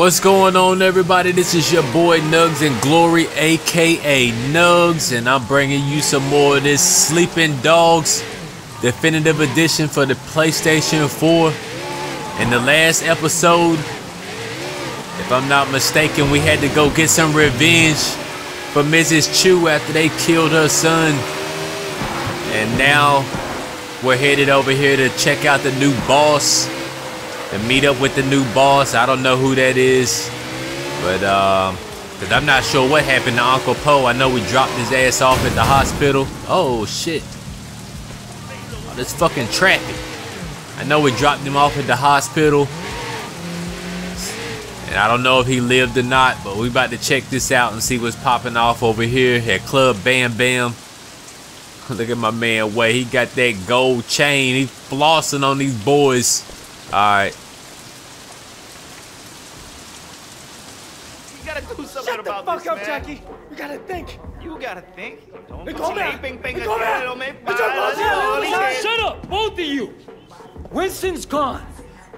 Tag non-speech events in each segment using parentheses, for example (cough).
What's going on, everybody? This is your boy Nugs and Glory, aka Nugs, and I'm bringing you some more of this Sleeping Dogs Definitive Edition for the PlayStation 4. In the last episode, if I'm not mistaken, we had to go get some revenge for Mrs. Chu after they killed her son. And now we're headed over here to check out the new boss to meet up with the new boss. I don't know who that is, but um, cause I'm not sure what happened to Uncle Po. I know we dropped his ass off at the hospital. Oh shit! Oh, this fucking traffic. I know we dropped him off at the hospital, and I don't know if he lived or not. But we about to check this out and see what's popping off over here at Club Bam Bam. (laughs) Look at my man Wei. He got that gold chain. He's flossing on these boys. Alright. You gotta do something Shut the fuck this, up, man. Jackie. You gotta think. You gotta think. Don't Hey, put come your back. aping Hey, finger come back. no me Hey, jump para, on here, no, little no, shit. Shut up, both of you! Winston's gone.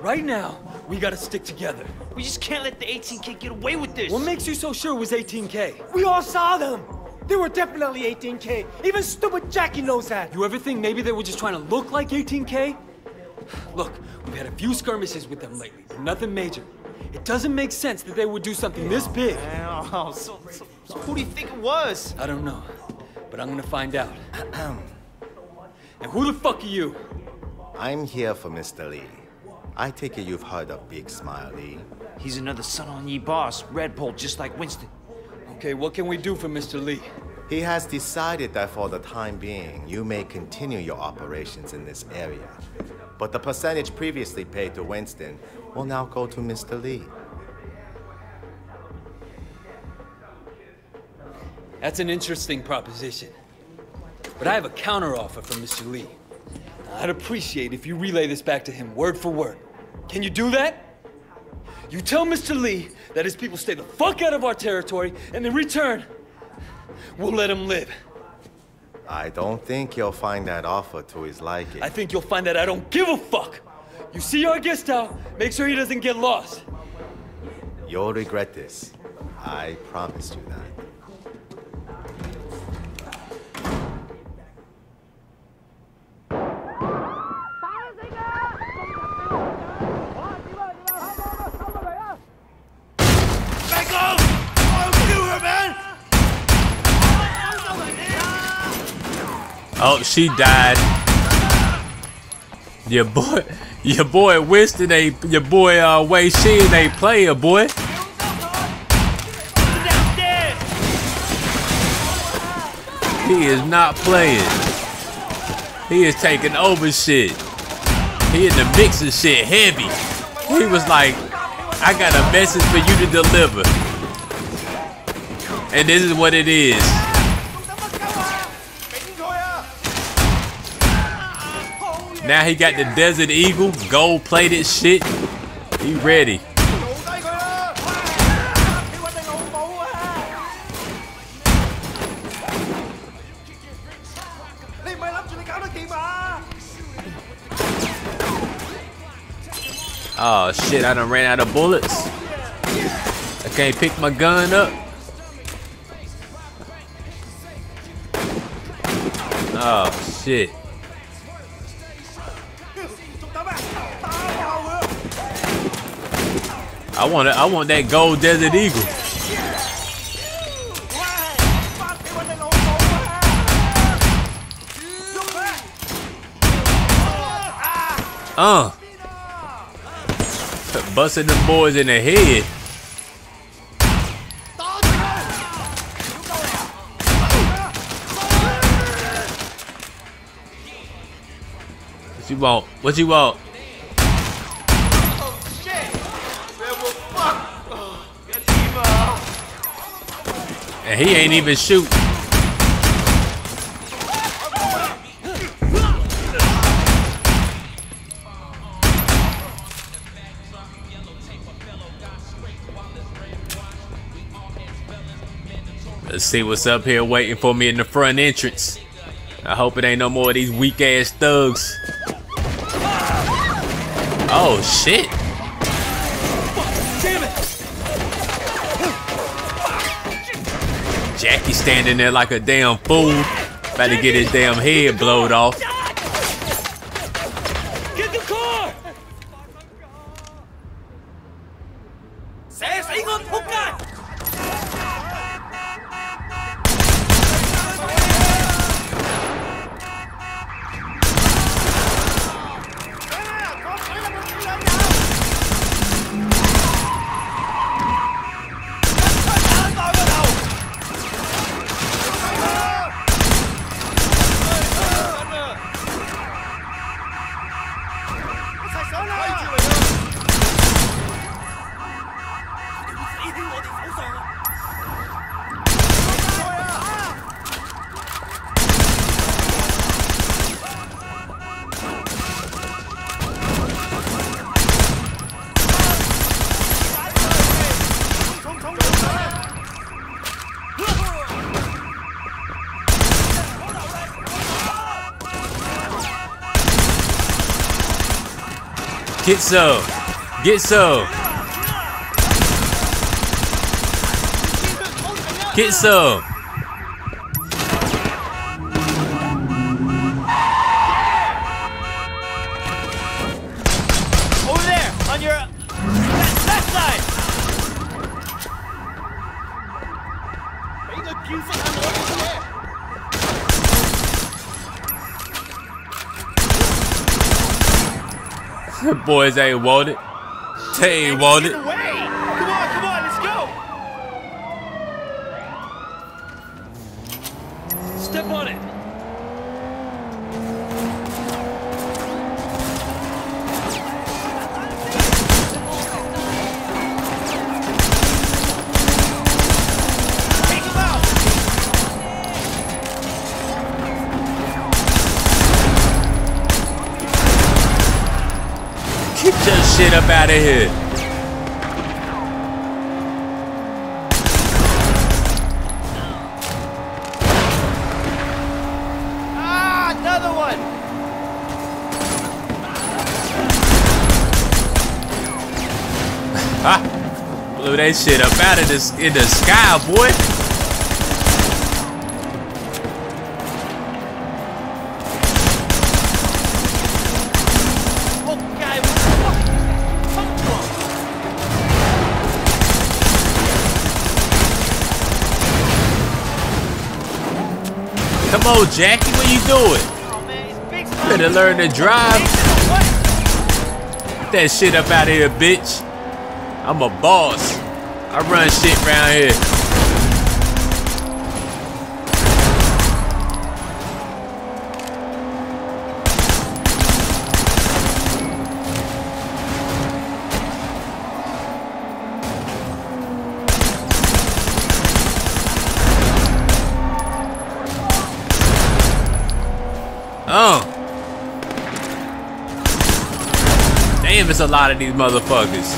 Right now, we gotta stick together. We just can't let the 18K get away with this. What makes you so sure it was 18K? We all saw them. They were definitely 18K. Even stupid Jackie knows that. You ever think maybe they were just trying to look like 18K? Look, we've had a few skirmishes with them lately, but nothing major. It doesn't make sense that they would do something this big. Oh, so, so, so who do you think it was? I don't know, but I'm gonna find out. (clears throat) and who the fuck are you? I'm here for Mr. Lee. I take it you've heard of Big Smile Lee. He's another Sun On Yee boss, Red Pole, just like Winston. Okay, what can we do for Mr. Lee? He has decided that for the time being, you may continue your operations in this area. But the percentage previously paid to Winston will now go to Mr. Lee. That's an interesting proposition. But I have a counteroffer from Mr. Lee. I'd appreciate if you relay this back to him word for word. Can you do that? You tell Mr. Lee that his people stay the fuck out of our territory, and in return, we'll let him live. I don't think you'll find that offer to his liking. I think you'll find that I don't give a fuck. You see our guest out, make sure he doesn't get lost. You'll regret this. I promise you that. Oh, she died. Your boy, your boy Winston, ain't your boy uh Wei ain't player, boy. He is not playing. He is taking over shit. He in the mix of shit heavy. He was like, I got a message for you to deliver. And this is what it is. Now he got the Desert Eagle, gold plated shit. He ready. Oh shit, I done ran out of bullets. I can't pick my gun up. Oh shit. I want it, I want that gold desert eagle. Uh. Busting them boys in the head. What you want? What you want? And he ain't even shoot. Let's see what's up here waiting for me in the front entrance. I hope it ain't no more of these weak ass thugs. Oh shit. Jackie standing there like a damn fool. About to get his damn head blowed off. Get so. Get so. Get so. Over there, on your that, (laughs) Boys ain't want it. They ain't want it. Get your shit up out of here. Ah, another one. Blew that shit up out of this in the sky, boy. Come on, Jackie, what you doing? Oh Better learn to drive. Get that shit up out of here, bitch. I'm a boss. I run shit around here. A lot of these motherfuckers.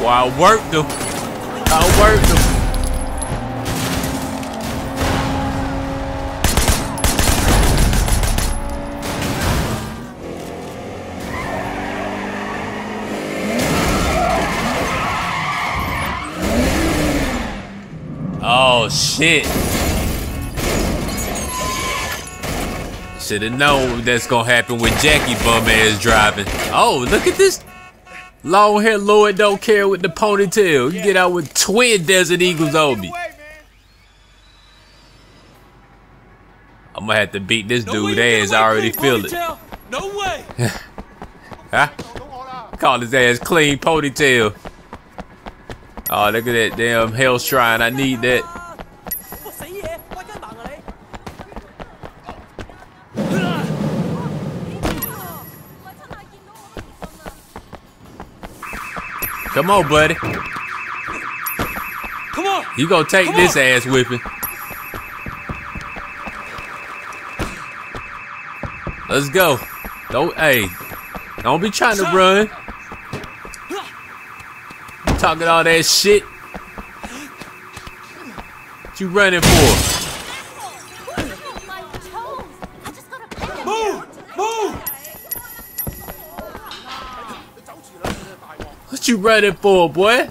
Well, I worked them. I worked them. Oh shit. Should've known that's gonna happen with Jackie bum ass driving. Oh, look at this. Long hair Lloyd don't care with the ponytail. You get out with twin Desert Eagles on me. I'm gonna have to beat this No dude ass. away I already feel it. No way. (laughs) Huh? Call his ass clean ponytail. Oh, look at that damn health shrine. I need that. Come on, buddy. Come on. You gonna take Come this on. ass whipping. Let's go. Don't hey. Don't be trying to run. Talking all that shit. What you running for? You running for, boy?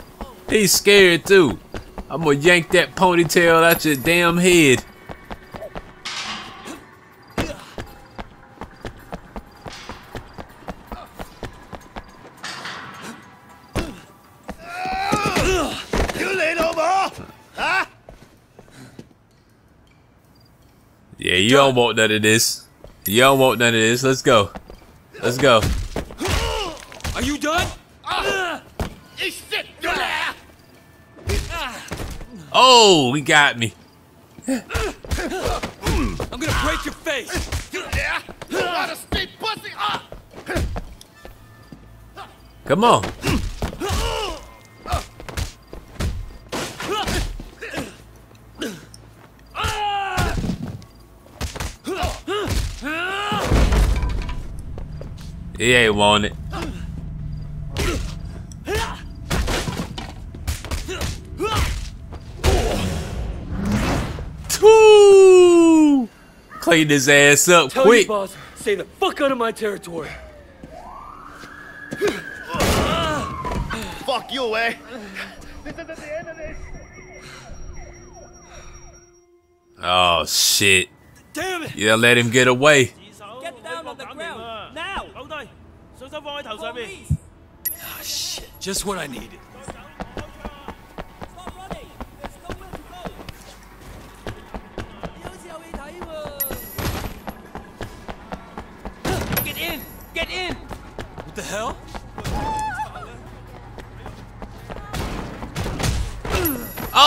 He's scared too. I'm gonna yank that ponytail out your damn head. Yeah, you don't want none of this. You don't want none of this. Let's go. Let's go. Are you done? Oh, he got me. I'm gonna break your face. Come on. He ain't want it. Clean his ass up Tell quick. you, boss, stay the fuck out of my territory. Fuck you, eh? Oh shit. Damn it! Yeah, let him get away. Get down on the ground, now! Ah, shit. Just what I needed.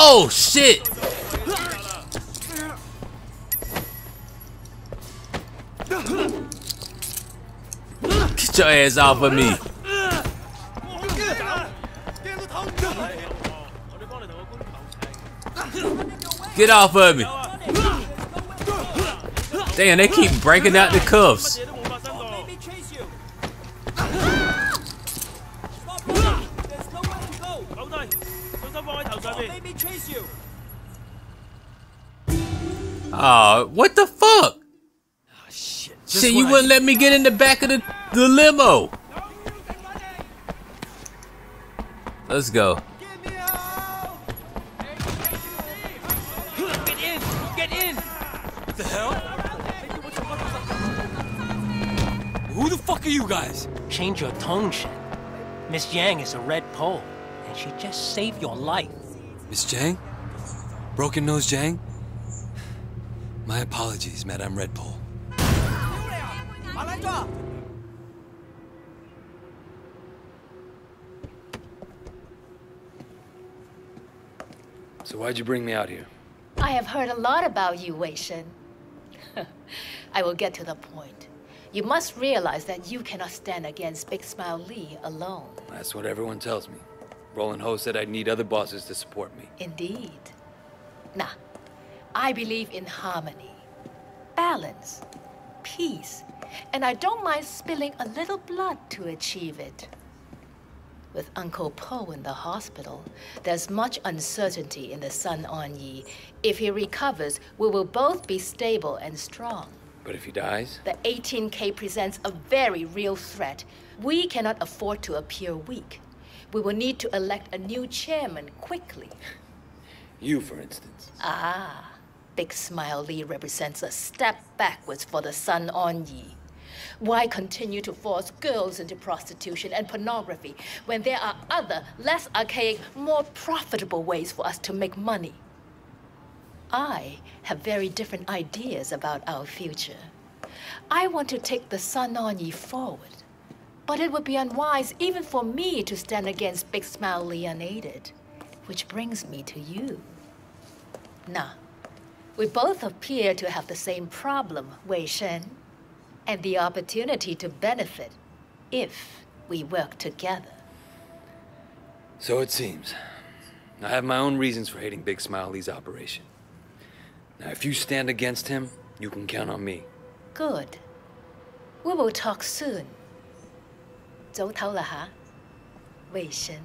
Oh shit! Get your ass off of me. Get off of me. Damn, they keep breaking out the cuffs. Oh, what the fuck? Shit. Just Shit, you I wouldn't let me get in the back of the, the limo. Let's go. Get in! Get in! What the hell? Who the fuck are you guys? Change your tone, Shen. Miss Jiang is a red pole, and she just saved your life. Miss Jiang? Broken Nose Jiang? My apologies, Madame Redpole. So why'd you bring me out here? I have heard a lot about you, Wei Shen. (laughs) I will get to the point. You must realize that you cannot stand against Big Smile Lee alone. That's what everyone tells me. Roland Ho said I'd need other bosses to support me. Indeed. Nah, I believe in harmony, balance, peace, and I don't mind spilling a little blood to achieve it. With Uncle Po in the hospital, there's much uncertainty in the Sun On Yee. If he recovers, we will both be stable and strong. But if he dies? The 18K presents a very real threat. We cannot afford to appear weak. We will need to elect a new chairman quickly. (laughs) You, for instance. Ah, Big Smile Lee represents a step backwards for the Sun On Yee. Why continue to force girls into prostitution and pornography when there are other, less archaic, more profitable ways for us to make money? I have very different ideas about our future. I want to take the Sun On Yee forward. But it would be unwise even for me to stand against Big Smile Lee unaided. Which brings me to you. Now, we both appear to have the same problem, Wei Shen, and the opportunity to benefit if we work together. So it seems. I have my own reasons for hating Big Smile Lee's operation. Now, if you stand against him, you can count on me. Good. We will talk soon. 走头了哈，卫生。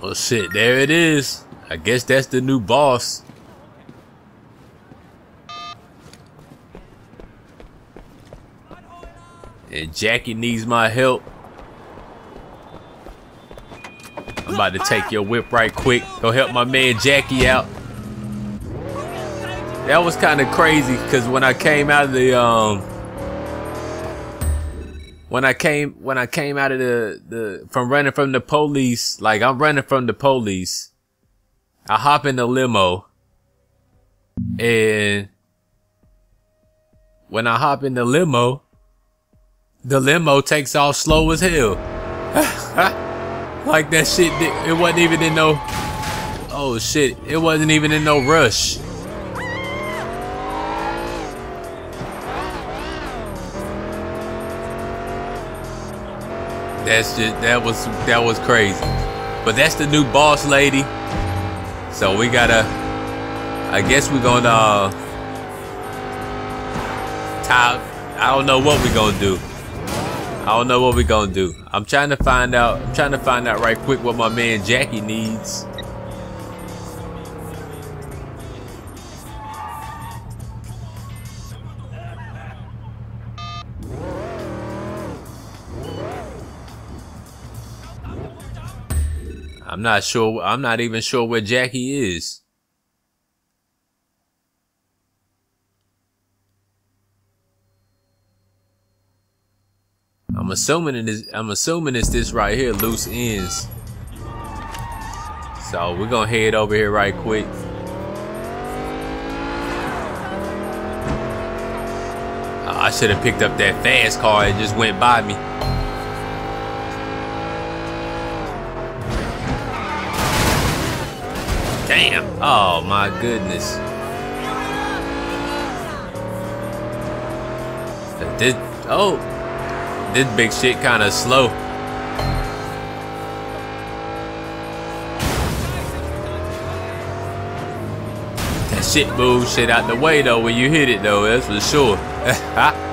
Well, shit, there it is. I guess that's the new boss. And Jackie needs my help. I'm about to take your whip right quick. Go help my man Jackie out. That was kind of crazy because when I came out of the um when I came when I came out of the the from running from the police, like I'm running from the police. I hop in the limo and when I hop in the limo, the limo takes off slow as hell. (laughs) like that shit, it wasn't even in no. Oh shit, it wasn't even in no rush. That's just that was that was crazy. But that's the new boss lady. So we gotta. I guess we're gonna. Uh, tie. I don't know what we're gonna do. I don't know what we're gonna do. I'm trying to find out. I'm trying to find out right quick what my man Jackie needs. I'm not sure. I'm not even sure where Jackie is. I'm assuming it is. I'm assuming it's this right here, loose ends. So we're gonna head over here right quick. I should have picked up that fast car. It just went by me. Damn. Oh my goodness. This, oh, this big shit kind of slow. That shit moves shit out the way though when you hit it though, that's for sure. (laughs)